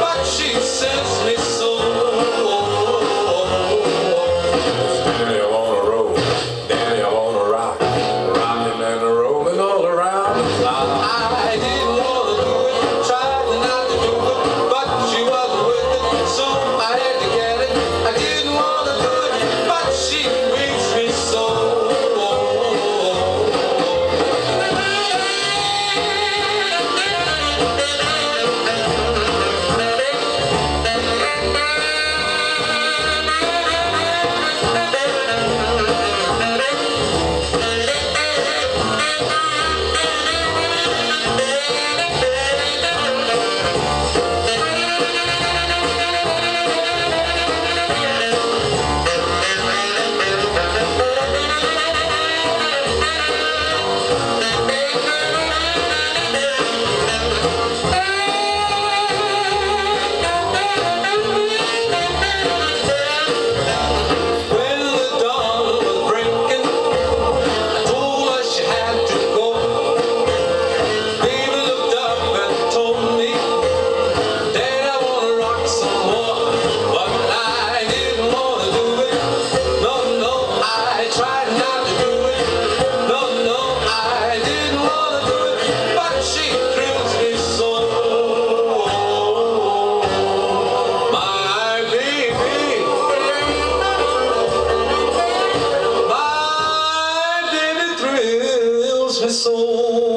But she said Christmas soul.